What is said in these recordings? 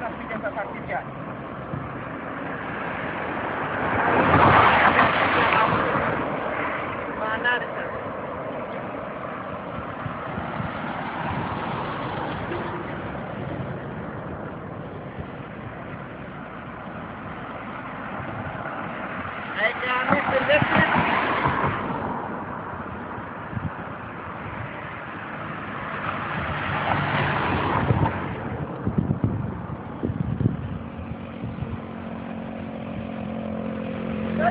dan bikin saksikan. Mana deh? Hey, kami selected.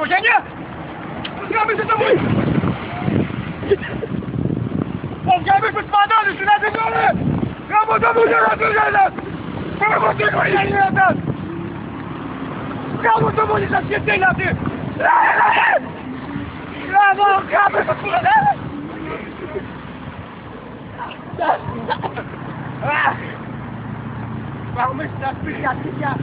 spojrzenie? Zgramy się do mój! Pozgramy bez pana, ale się na tej dole! Brawo do mnie, ratuje nas! Brawo do mnie, nie na nas! Brawo do mnie, za świętej na ty! Brawo, gramy bez pana! Ach! Warum ist das Bild ja sicher?